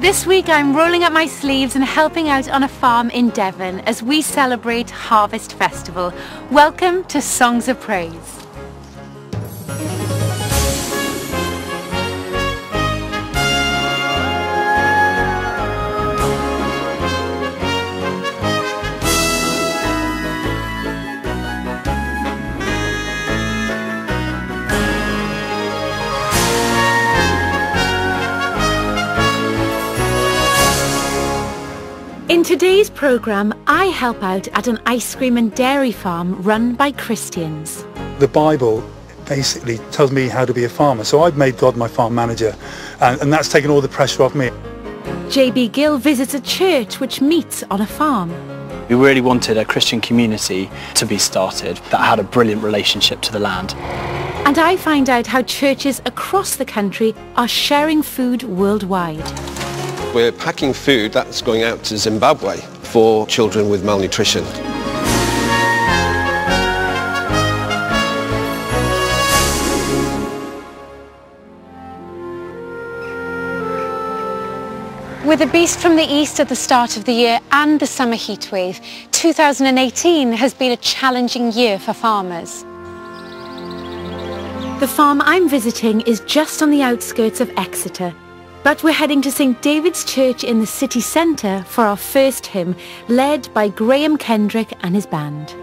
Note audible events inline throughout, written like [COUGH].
This week I'm rolling up my sleeves and helping out on a farm in Devon as we celebrate Harvest Festival. Welcome to Songs of Praise. In today's programme, I help out at an ice cream and dairy farm run by Christians. The Bible basically tells me how to be a farmer, so I've made God my farm manager, and, and that's taken all the pressure off me. JB Gill visits a church which meets on a farm. We really wanted a Christian community to be started that had a brilliant relationship to the land. And I find out how churches across the country are sharing food worldwide. We're packing food that's going out to Zimbabwe for children with malnutrition. With a beast from the east at the start of the year and the summer heatwave, 2018 has been a challenging year for farmers. The farm I'm visiting is just on the outskirts of Exeter, but we're heading to St David's Church in the city centre for our first hymn, led by Graham Kendrick and his band.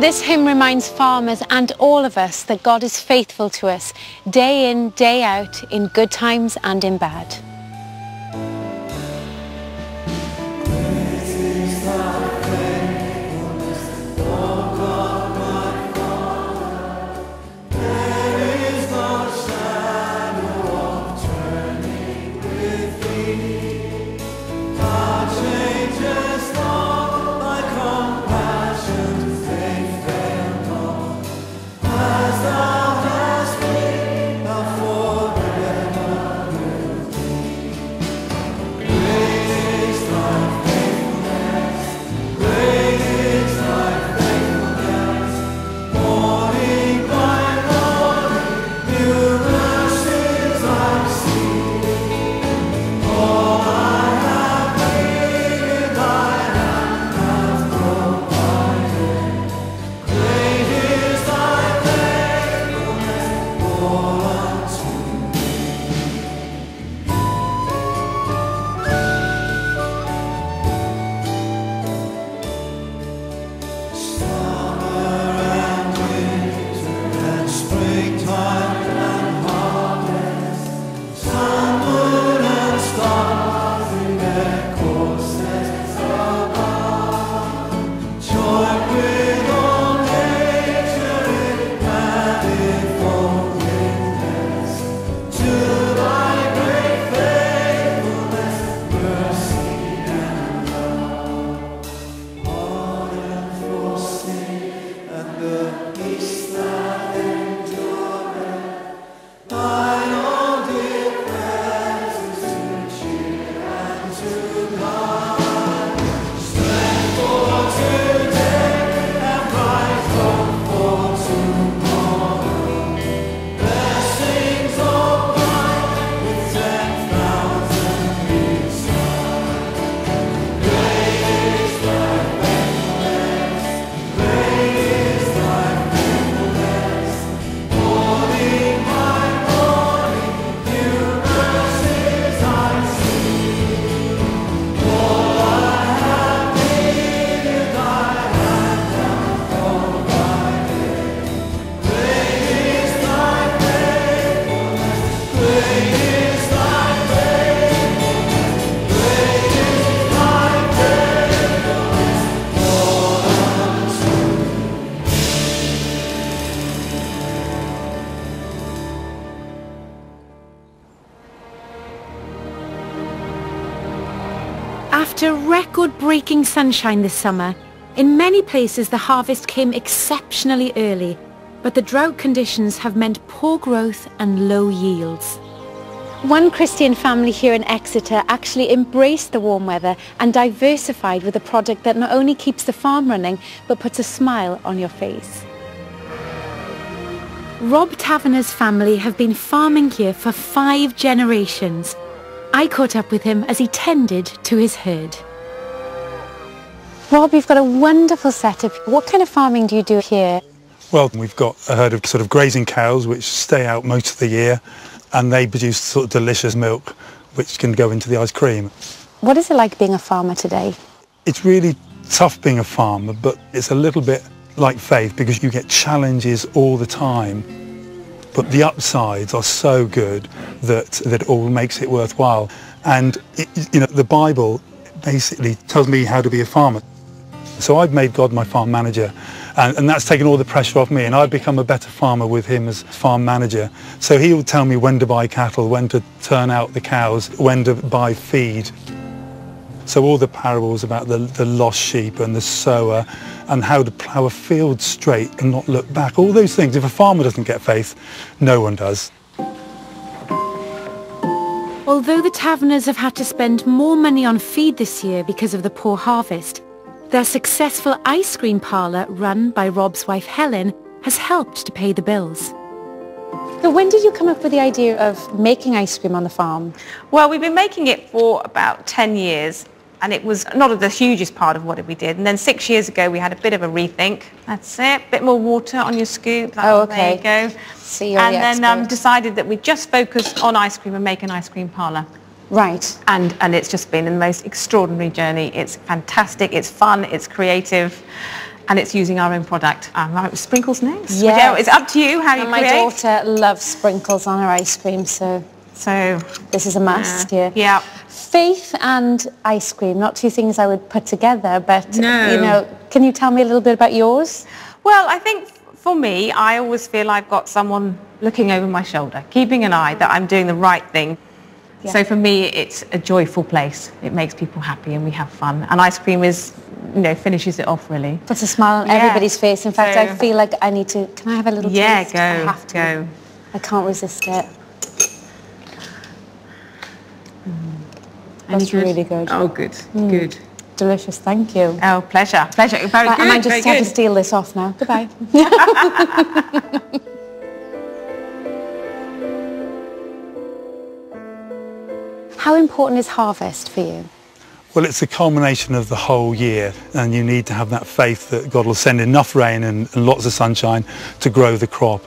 This hymn reminds farmers and all of us that God is faithful to us, day in, day out, in good times and in bad. my Record-breaking sunshine this summer, in many places the harvest came exceptionally early, but the drought conditions have meant poor growth and low yields. One Christian family here in Exeter actually embraced the warm weather and diversified with a product that not only keeps the farm running, but puts a smile on your face. Rob Taverner's family have been farming here for five generations I caught up with him as he tended to his herd. Rob, you've got a wonderful setup. What kind of farming do you do here? Well, we've got a herd of sort of grazing cows which stay out most of the year and they produce sort of delicious milk which can go into the ice cream. What is it like being a farmer today? It's really tough being a farmer, but it's a little bit like faith because you get challenges all the time. But the upsides are so good that that all makes it worthwhile. And it, you know, the Bible basically tells me how to be a farmer. So I've made God my farm manager and, and, that's taken all the pressure off me and I've become a better farmer with him as farm manager. So he will tell me when to buy cattle, when to turn out the cows, when to buy feed. So all the parables about the, the lost sheep and the sower and how to plough a field straight and not look back, all those things, if a farmer doesn't get faith, no one does. Although the Taverners have had to spend more money on feed this year because of the poor harvest, their successful ice cream parlour run by Rob's wife Helen has helped to pay the bills. So when did you come up with the idea of making ice cream on the farm? Well, we've been making it for about 10 years and it was not the hugest part of what we did. And then six years ago, we had a bit of a rethink. That's it. A bit more water on your scoop. oh, okay. There you go. See, and the then um, decided that we'd just focus on ice cream and make an ice cream parlour. Right. And, and it's just been the most extraordinary journey. It's fantastic. It's fun. It's creative. And it's using our own product. Um, right, sprinkles next. Yeah. It's up to you how and you my create. daughter loves sprinkles on her ice cream, so so this is a must. Yeah. yeah. Faith and ice cream, not two things I would put together, but no. you know, can you tell me a little bit about yours? Well, I think for me, I always feel I've got someone looking over my shoulder, keeping an eye that I'm doing the right thing. Yeah. So for me, it's a joyful place. It makes people happy and we have fun. And ice cream is, you know, finishes it off really. Puts a smile on yeah. everybody's face. In fact, so, I feel like I need to, can I have a little yeah, taste? Yeah, go. I have to. Go. I can't resist it. Any That's good? really good. Oh, good, mm. good. Delicious, thank you. Oh, pleasure, pleasure. Very I, good. I might just have good. to steal this off now. Goodbye. [LAUGHS] How important is harvest for you? Well, it's a culmination of the whole year and you need to have that faith that God will send enough rain and, and lots of sunshine to grow the crop.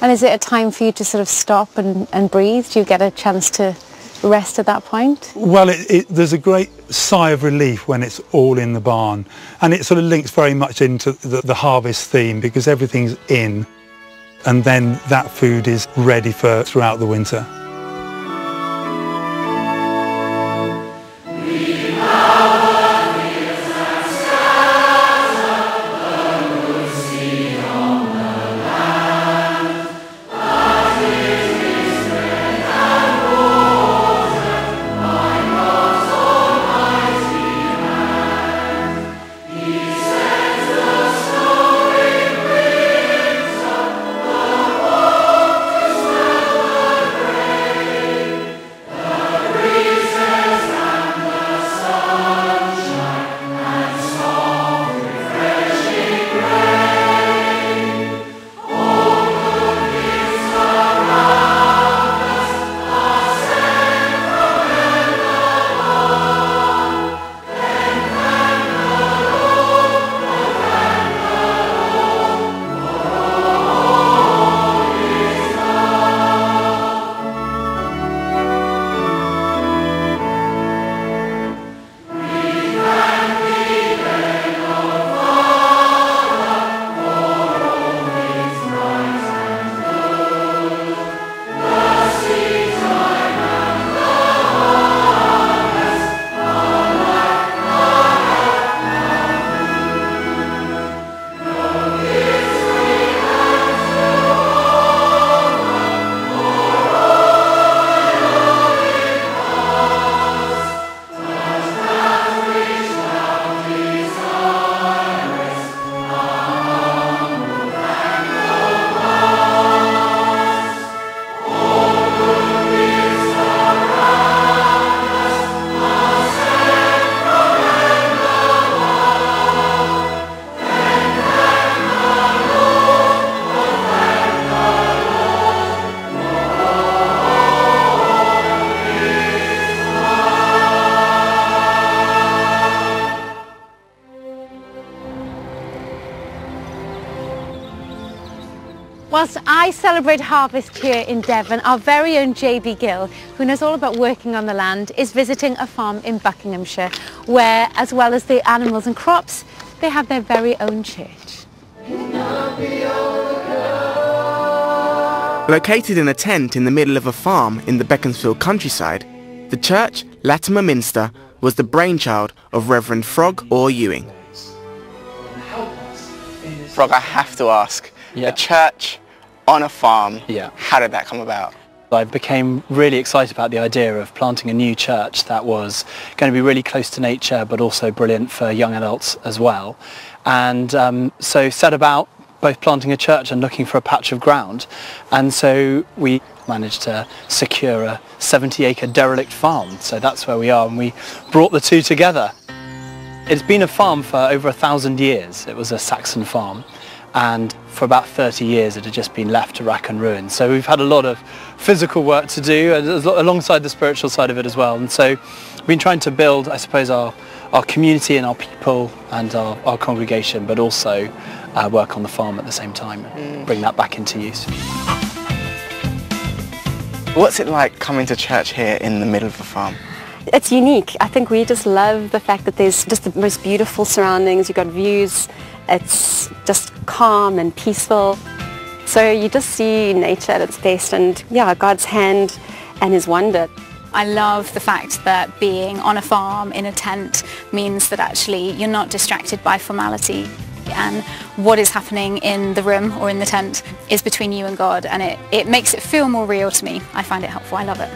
And is it a time for you to sort of stop and, and breathe? Do you get a chance to rest at that point? Well, it, it, there's a great sigh of relief when it's all in the barn. And it sort of links very much into the, the harvest theme because everything's in and then that food is ready for throughout the winter. I celebrate harvest here in Devon. Our very own JB Gill, who knows all about working on the land, is visiting a farm in Buckinghamshire where, as well as the animals and crops, they have their very own church. Located in a tent in the middle of a farm in the Beaconsfield countryside, the church, Latimer Minster, was the brainchild of Reverend Frog Orr Ewing. Frog, I have to ask, Yeah. a church on a farm, Yeah. how did that come about? I became really excited about the idea of planting a new church that was going to be really close to nature but also brilliant for young adults as well. And um, so set about both planting a church and looking for a patch of ground. And so we managed to secure a 70 acre derelict farm. So that's where we are and we brought the two together. It's been a farm for over a thousand years. It was a Saxon farm and for about 30 years it had just been left to rack and ruin. So we've had a lot of physical work to do and there's a lot- alongside the spiritual side of it as well. And so we've been trying to build, I suppose, our, our community and our people and our, our congregation, but also uh, work on the farm at the same time and bring that back into use. What's it like coming to church here in the middle of a farm? It's unique. I think we just love the fact that there's just the most beautiful surroundings. You've got views. It's just calm and peaceful. So you just see nature at its best and yeah, God's hand and his wonder. I love the fact that being on a farm in a tent means that actually you're not distracted by formality and what is happening in the room or in the tent is between you and God and it, it makes it feel more real to me. I find it helpful. I love it.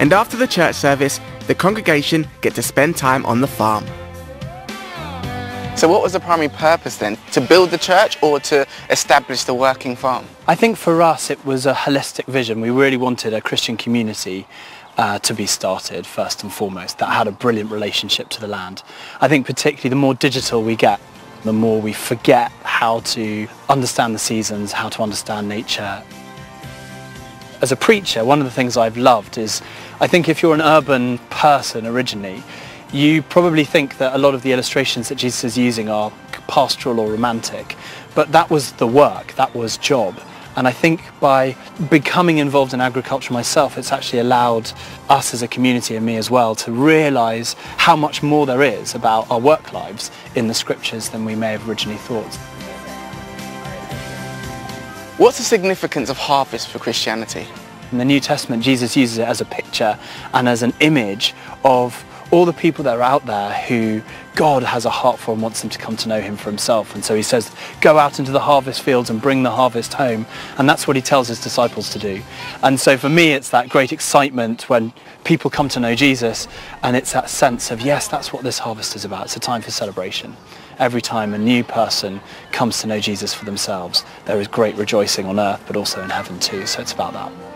And after the church service, the congregation get to spend time on the farm. So what was the primary purpose then? To build the church or to establish the working farm? I think for us it was a holistic vision. We really wanted a Christian community uh, to be started first and foremost that had a brilliant relationship to the land. I think particularly the more digital we get, the more we forget how to understand the seasons, how to understand nature. As a preacher, one of the things I've loved is I think if you're an urban person originally, you probably think that a lot of the illustrations that Jesus is using are pastoral or romantic, but that was the work, that was job. And I think by becoming involved in agriculture myself, it's actually allowed us as a community and me as well to realise how much more there is about our work lives in the scriptures than we may have originally thought. What's the significance of harvest for Christianity? In the New Testament, Jesus uses it as a picture and as an image of all the people that are out there who God has a heart for and wants them to come to know him for himself. And so he says, go out into the harvest fields and bring the harvest home. And that's what he tells his disciples to do. And so for me, it's that great excitement when people come to know Jesus and it's that sense of, yes, that's what this harvest is about. It's a time for celebration. Every time a new person comes to know Jesus for themselves, there is great rejoicing on earth, but also in heaven too. So it's about that.